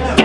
four,